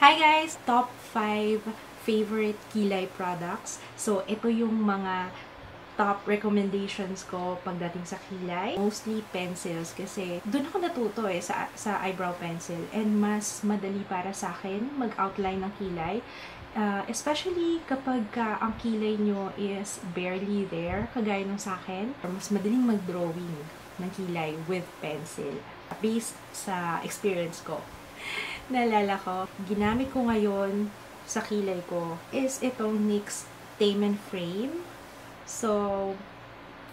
Hi guys! Top 5 favorite Kilay products. So, ito yung mga top recommendations ko pagdating sa kilay. Mostly pencils kasi doon ako natuto eh sa, sa eyebrow pencil and mas madali para sa akin mag-outline ng kilay. Uh, especially kapag ka ang kilay nyo is barely there, kagaya nung sa akin, mas madaling mag-drawing ng kilay with pencil based sa experience ko naalala ko, ginamit ko ngayon sa kilay ko is itong NYX Tame Frame. So,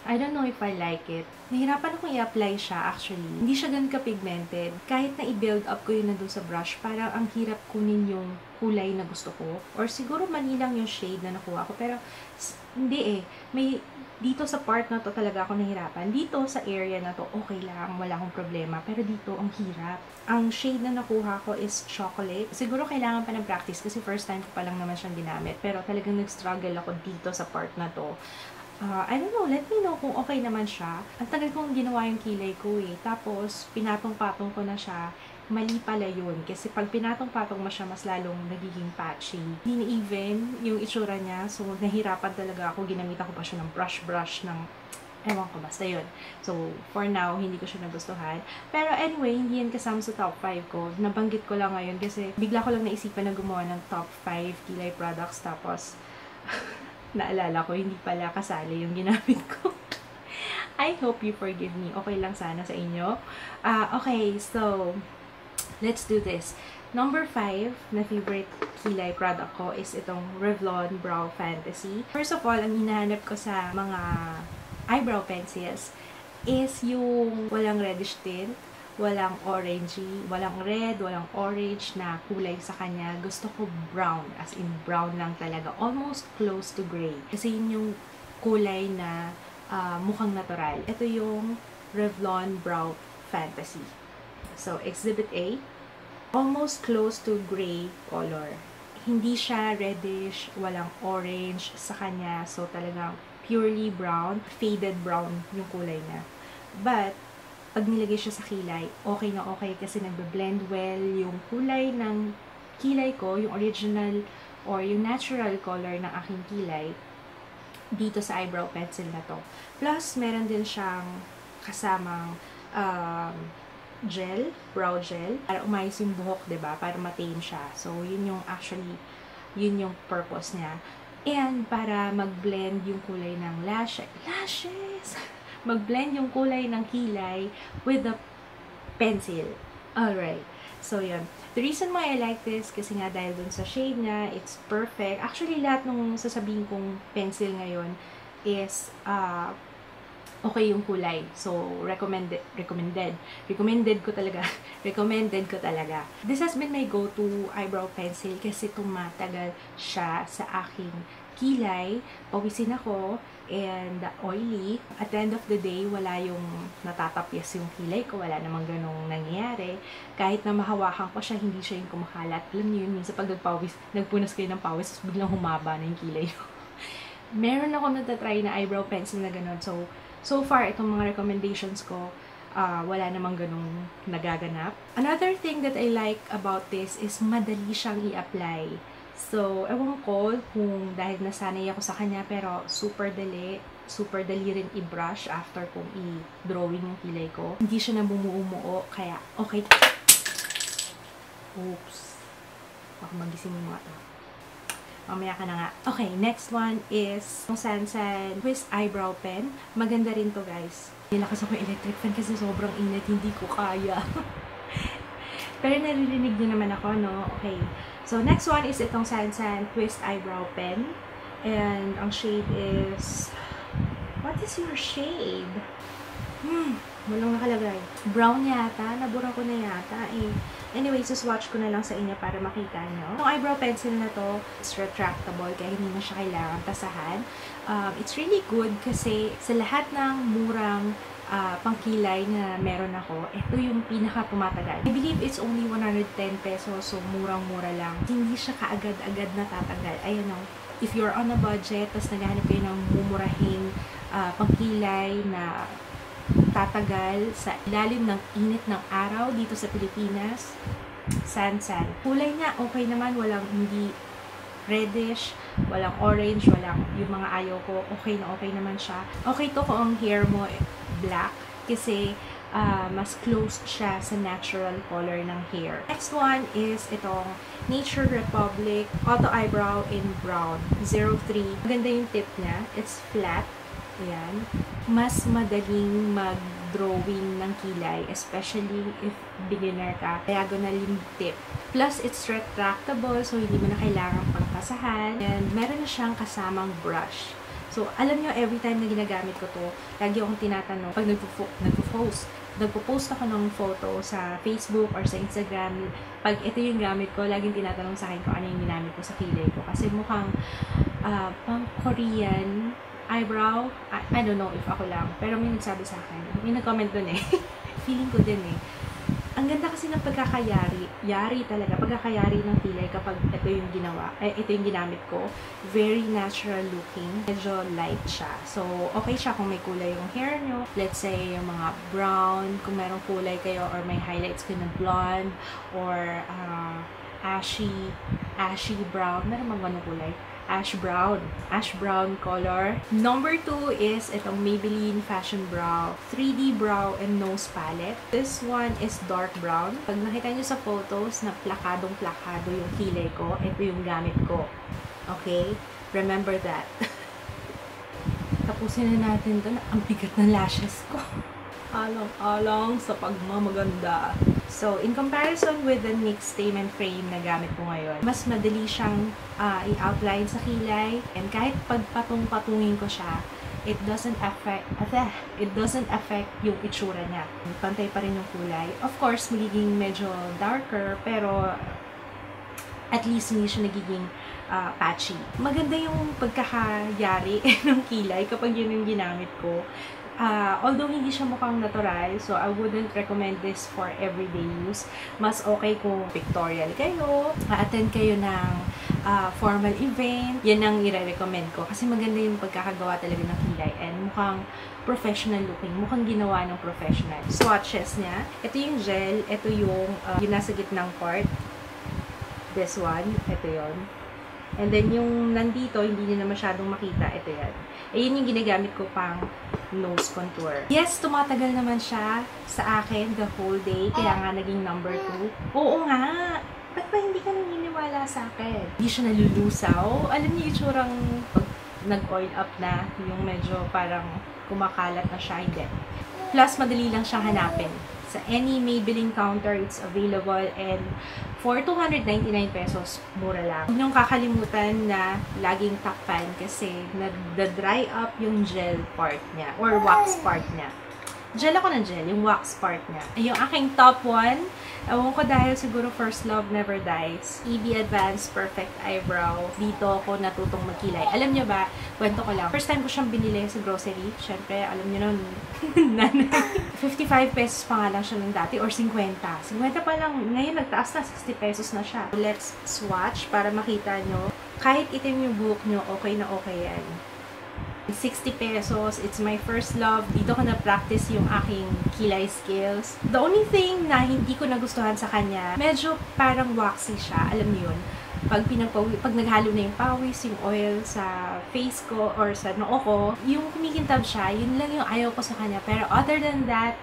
I don't know if I like it. Nahirapan akong i-apply siya actually. Hindi siya ganun ka-pigmented. Kahit na i-build up ko yun nandun sa brush, parang ang hirap kunin yung kulay na gusto ko. Or siguro mali lang yung shade na nakuha ko. Pero hindi eh. May dito sa part na to talaga ako nahirapan. Dito sa area na to, okay lang, wala akong problema. Pero dito, ang hirap. Ang shade na nakuha ko is chocolate. Siguro kailangan pa ng practice kasi first time ko pa lang naman siyang ginamit. Pero talagang nag-struggle ako dito sa part na to uh, I don't know, let me know kung okay naman siya. Ang tagal kong ginawa yung kilay ko eh. Tapos, pinatong-patong ko na siya. Mali pala yun. Kasi pag pinatong-patong mo siya, mas lalong nagiging patchy. Hindi even yung itsura niya. So, nahirapan talaga ako. Ginamitan ko pa siya ng brush-brush ng ewan ko, basta yun. So, for now, hindi ko siya nagustuhan. Pero anyway, hindi yan kasama sa top 5 ko. Nabanggit ko lang ngayon kasi bigla ko lang naisipan na gumawa ng top 5 kilay products. Tapos, naalala ko, hindi pala kasali yung ginamit ko. I hope you forgive me. Okay lang sana sa inyo. Uh, okay, so, let's do this. Number 5 na favorite kilay product ko is itong Revlon Brow Fantasy. First of all, ang hinahanap ko sa mga eyebrow pencils is yung walang reddish tint walang orangey, walang red, walang orange na kulay sa kanya. Gusto ko brown, as in brown lang talaga. Almost close to gray. Kasi yun yung kulay na uh, mukhang natural. Ito yung Revlon Brow Fantasy. So, Exhibit A, almost close to gray color. Hindi siya reddish, walang orange sa kanya. So, talagang purely brown, faded brown yung kulay niya. But, pag nilagay siya sa kilay, okay na okay kasi nagbe-blend well yung kulay ng kilay ko, yung original or yung natural color ng aking kilay dito sa eyebrow pencil na to. Plus, meron din siyang kasamang um, gel, brow gel, para umayos yung buhok, ba diba? Para matame siya. So, yun yung actually, yun yung purpose niya. And, para mag-blend yung kulay ng lashes. Lashes! mag-blend yung kulay ng kilay with the pencil. Alright. So, yun. The reason why I like this, kasi nga dahil dun sa shade niya, it's perfect. Actually, lahat nung sasabihin kong pencil ngayon is uh, okay yung kulay. So, recommended, recommended. Recommended ko talaga. recommended ko talaga. This has been my go-to eyebrow pencil kasi tumatagal siya sa aking kilay. Pawisin ako and oily. At the end of the day, wala yung natatapyas yung kilay ko. Wala namang ganong nangyayari. Kahit na mahawakan ko siya, hindi siya yung kumakalat. Alam niyo yun, minsan pag nagpawis, nagpunas kayo ng pawis, biglang humaba na yung kilay. Meron ako natatry na eyebrow pencil na ganon. So, so far, itong mga recommendations ko, uh, wala namang ganong nagaganap. Another thing that I like about this is madali siyang i-apply So, ewan ko kung dahil nasanay ako sa kanya, pero super dali, super dali rin i-brush after kong i-drawing yung kilay ko. Hindi siya nabumuumuo, kaya okay. Oops. Baka magising yung mga to. Mamaya ka na nga. Okay, next one is yung Sansan Twist Eyebrow Pen. Maganda rin to, guys. Nilakas ako electric fan kasi sobrang init. Hindi ko kaya. Pero naririnig niyo naman ako, no? Okay. So, next one is itong Sansan Twist Eyebrow Pen. And ang shade is... What is your shade? Hmm, walang nakalagay. Brown yata. Nabura ko na yata eh. Anyway, swatch ko na lang sa inyo para makita nyo. Itong eyebrow pencil na to, it's retractable kaya hindi na siya kailangan tasahan. Um, it's really good kasi sa lahat ng murang uh, pangkilay na meron ako, ito yung pinaka tumatagal. I believe it's only 110 pesos, so murang-mura lang. Hindi siya kaagad-agad natatagal. Ayan o, if you're on a budget, tapos naghahanap kayo ng mumurahing uh, pangkilay na tatagal sa ilalim ng init ng araw dito sa Pilipinas, Sand. Kulay niya, okay naman. Walang hindi reddish, walang orange, walang yung mga ayaw ko. Okay na okay naman siya. Okay to kung ang hair mo black kasi uh, mas close siya sa natural color ng hair. Next one is itong Nature Republic Auto Eyebrow in Brown 03. Maganda yung tip niya. It's flat. Ayan. Mas madaling mag-drawing ng kilay, especially if beginner ka. Diagonal yung tip. Plus, it's retractable, so hindi mo na kailangan pangpasahan. And meron na siyang kasamang brush. So, alam nyo, every time na ginagamit ko to, lagi akong tinatanong, pag nagpo-post, nagpo-post ako ng photo sa Facebook or sa Instagram, pag ito yung gamit ko, laging tinatanong sa akin kung ano yung ginamit ko sa kilay ko. Kasi mukhang uh, pang Korean eyebrow. I, I don't know if ako lang. Pero may nagsabi sa akin. May nag-comment dun eh. Feeling ko din eh. Ang ganda kasi ng pagkakayari. Yari talaga. Pagkakayari ng kilay kapag ito yung ginawa. Eh, ito yung ginamit ko. Very natural looking. Medyo light siya. So, okay siya kung may kulay yung hair nyo. Let's say, yung mga brown. Kung merong kulay kayo or may highlights kayo na blonde or uh, ashy, ashy brown. Meron mga ganong kulay ash brown. Ash brown color. Number two is itong Maybelline Fashion Brow 3D Brow and Nose Palette. This one is dark brown. Pag nakita nyo sa photos na plakadong-plakado yung kilay ko, ito yung gamit ko. Okay? Remember that. Tapusin na natin to na ang bigat ng lashes ko. Alang-alang sa pagmamaganda. So, in comparison with the NYX statement frame na gamit ko ngayon, mas madali siyang uh, i-outline sa kilay. And kahit pagpatong-patungin ko siya, it doesn't affect uh, it doesn't affect yung itsura niya. Pantay pa rin yung kulay. Of course, magiging medyo darker, pero at least hindi siya nagiging uh, patchy. Maganda yung pagkakayari ng kilay kapag yun yung ginamit ko. Uh, although hindi siya mukhang natural, so I wouldn't recommend this for everyday use. Mas okay kung pictorial kayo, attend kayo ng uh, formal event, yan ang i-recommend ko. Kasi maganda yung pagkakagawa talaga ng kilay and mukhang professional looking, mukhang ginawa ng professional. Swatches niya, ito yung gel, ito yung, uh, yung nasa gitnang part. This one, ito yon And then, yung nandito, hindi nyo na masyadong makita, ito yan. Ayun yung ginagamit ko pang nose contour. Yes, tumatagal naman siya sa akin the whole day, kaya nga naging number 2. Oo nga! Ba't ba hindi ka naniniwala sa akin? Hindi siya nalulusaw. Alam niyo itsurang pag nag-oil up na, yung medyo parang kumakalat na siya, hindi. Plus, madali lang siyang hanapin. Sa any Maybelline counter, it's available and for 299 pesos, mura lang. Huwag niyong kakalimutan na laging takpan kasi nag-dry up yung gel part niya or wax part niya. Gel ako ng gel, yung wax part niya. Yung aking top one, Ewan ko dahil siguro First Love Never Dies. EB Advanced Perfect Eyebrow. Dito ako natutong magkilay. Alam niyo ba, kwento ko lang. First time ko siyang binili sa grocery. Siyempre, alam niyo nun, 55 pesos pa nga lang siya ng dati or 50. 50 pa lang. Ngayon, nagtaas na 60 pesos na siya. Let's swatch para makita nyo. Kahit itim yung buhok nyo, okay na okay yan. 60 pesos. It's my first love. Dito ko na-practice yung aking kilay skills. The only thing na hindi ko nagustuhan sa kanya, medyo parang waxy siya. Alam niyo yun? Pag, pinagpawi, pag naghalo na yung pawis, yung oil sa face ko or sa noo ko, yung kumikintab siya, yun lang yung ayaw ko sa kanya. Pero other than that,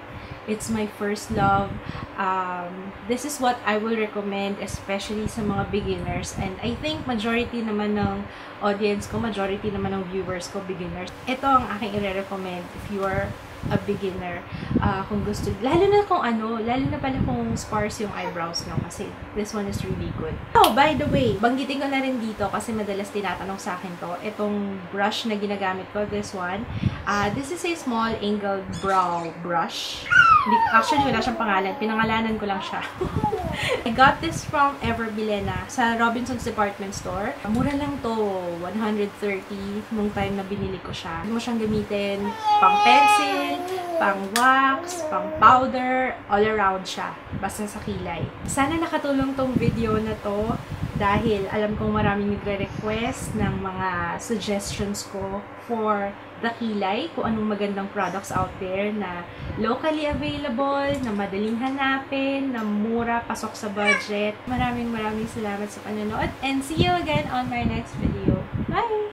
It's my first love. Um, this is what I will recommend especially sa mga beginners. And I think majority naman ng audience ko, majority naman ng viewers ko, beginners. Ito ang aking i-recommend if you are a beginner. Uh, kung gusto, lalo na kung ano, lalo na pala kung sparse yung eyebrows nyo kasi this one is really good. Oh, by the way, banggitin ko na rin dito kasi madalas tinatanong sa akin to. Itong brush na ginagamit ko, this one, uh, this is a small angled brow brush. Actually, wala siyang pangalan. Pinangalanan ko lang siya. I got this from Ever Bilena sa Robinson's Department Store. Mura lang to, 130 nung time na binili ko siya. Hindi mo siyang gamitin pang pencil, pang wax, pang powder, all around siya. Basta sa kilay. Sana nakatulong tong video na to dahil alam kong maraming nagre-request ng mga suggestions ko for the kilay, kung anong magandang products out there na locally available, na madaling hanapin, na mura, pasok sa budget. Maraming maraming salamat sa panonood and see you again on my next video.